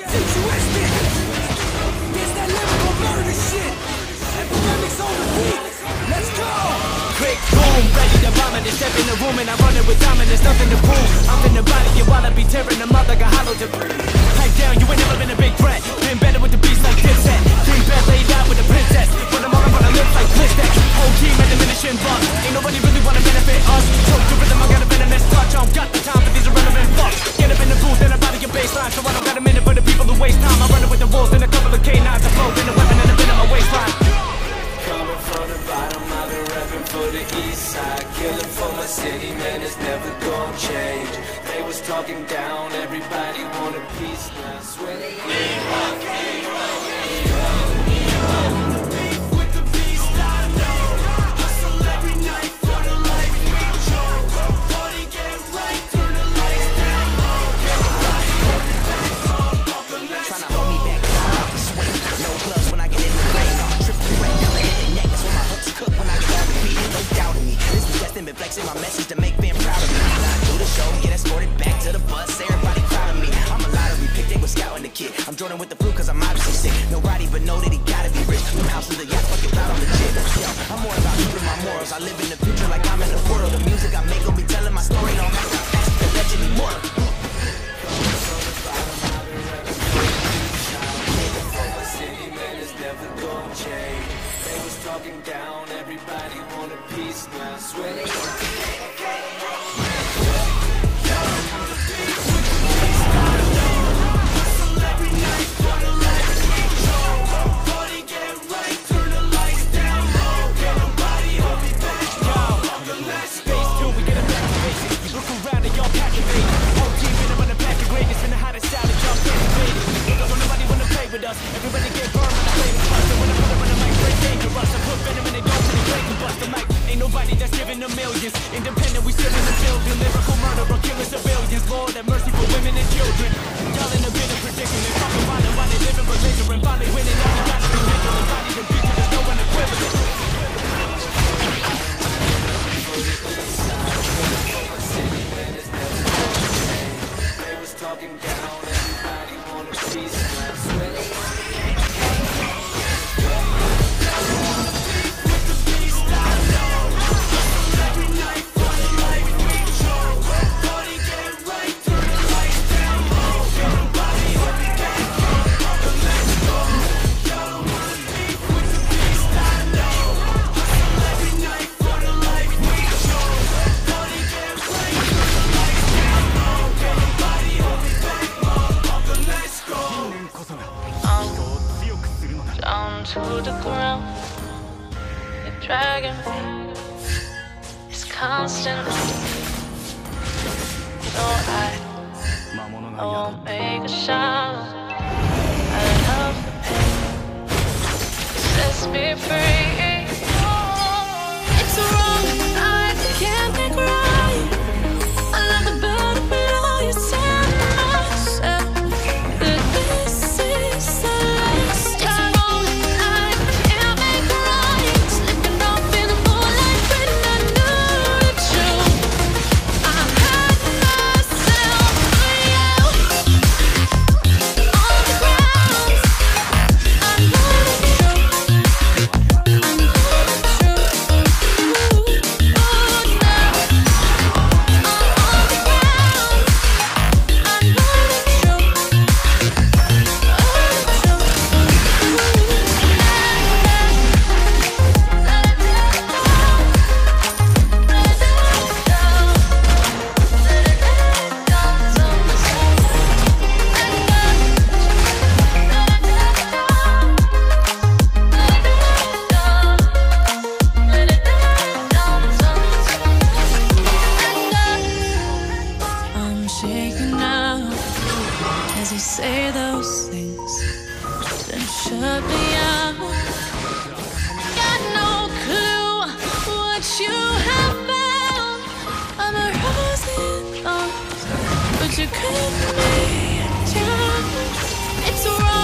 You It's that murder shit Quick ready to step in the room And I with nothing to prove. I'm in the body, and wanna be tearing them up like a hollow to Pipe down, you ain't never been a big threat. outside killing for my city, man, it's never gonna change. They was talking down, everybody wanted peace, now I swear they sorrows. I live in the future like I'm in a portal. The music I make gon' be telling my story. Don't have to ask the legend immortal. Talking down, everybody want a piece now. Swear walking down. you could be it's wrong.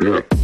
Yeah.